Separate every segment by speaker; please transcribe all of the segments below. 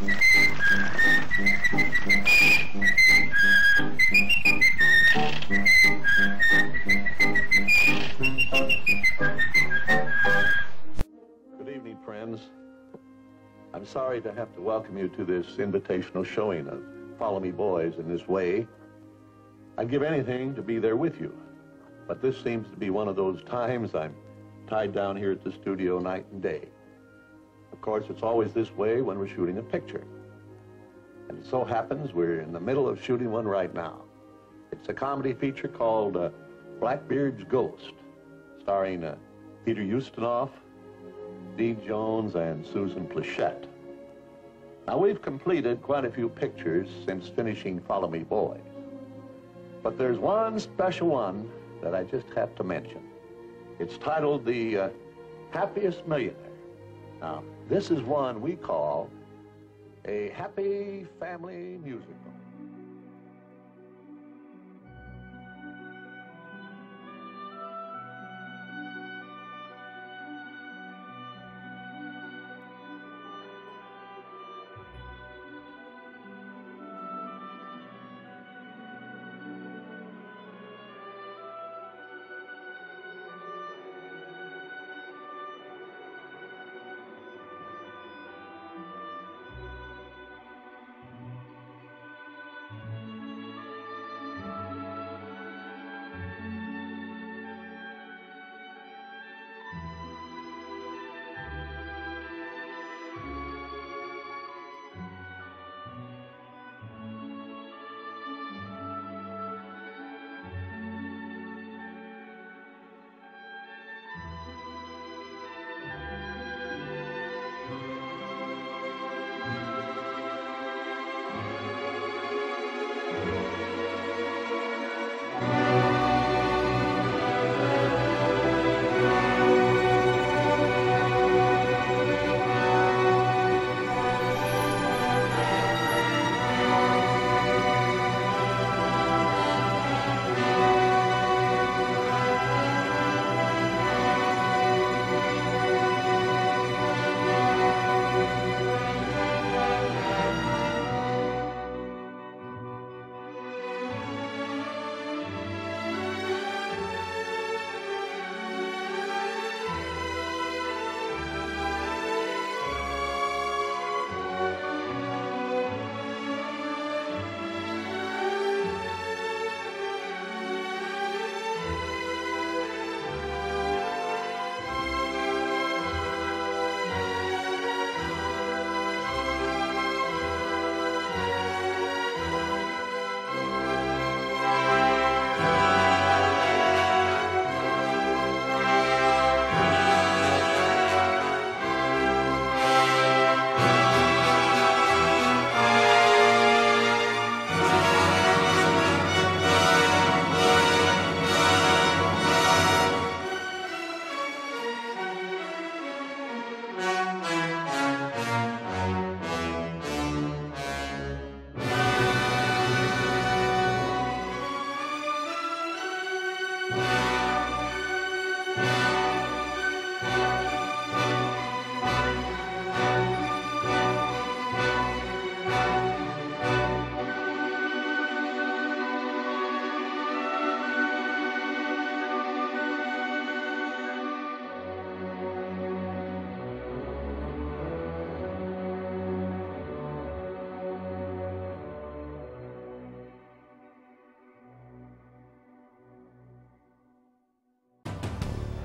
Speaker 1: Good evening, friends. I'm sorry to have to welcome you to this invitational showing of Follow Me Boys in this way. I'd give anything to be there with you. But this seems to be one of those times I'm tied down here at the studio night and day. Of course, it's always this way when we're shooting a picture. And it so happens we're in the middle of shooting one right now. It's a comedy feature called uh, Blackbeard's Ghost, starring uh, Peter Ustinov, Dean Jones, and Suzanne Pleshette. Now, we've completed quite a few pictures since finishing Follow Me Boys. But there's one special one that I just have to mention. It's titled The uh, Happiest Millionaire. Now, this is one we call a happy family musical.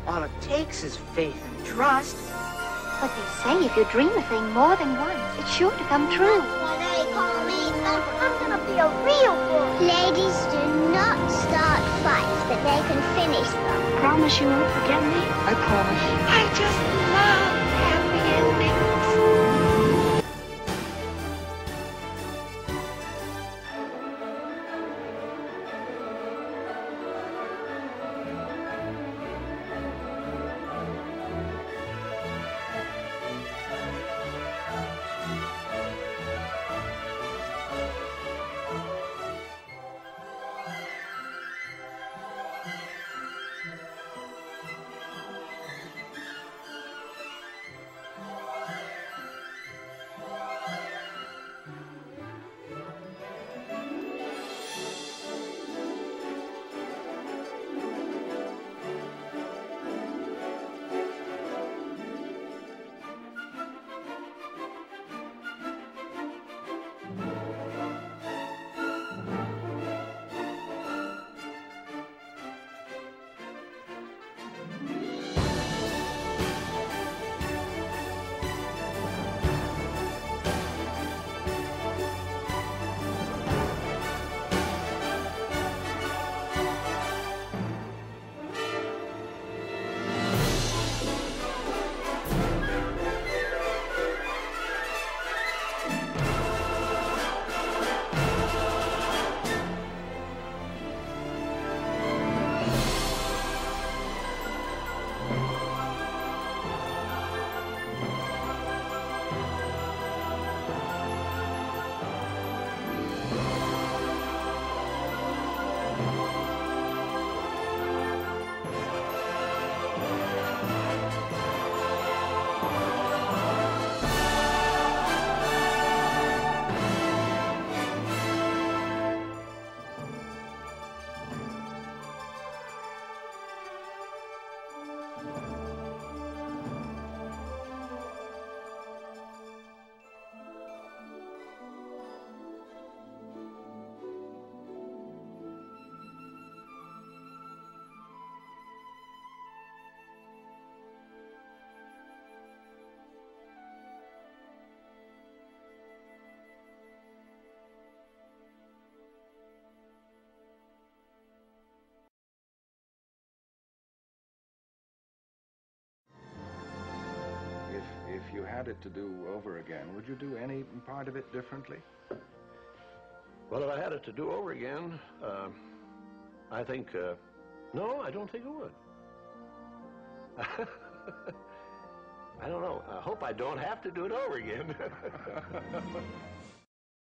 Speaker 2: All it takes is faith and trust.
Speaker 3: But they say if you dream a thing more than once, it's sure to come true.
Speaker 4: Well, they call me Thumper. I'm gonna be a real boy. Ladies do not start fights, but they can finish them.
Speaker 3: Promise you won't forget me?
Speaker 2: I promise.
Speaker 3: I just love
Speaker 5: you had it to do over again, would you do any part of it differently?
Speaker 1: Well, if I had it to do over again, uh, I think, uh, no, I don't think I would. I don't know. I hope I don't have to do it over again.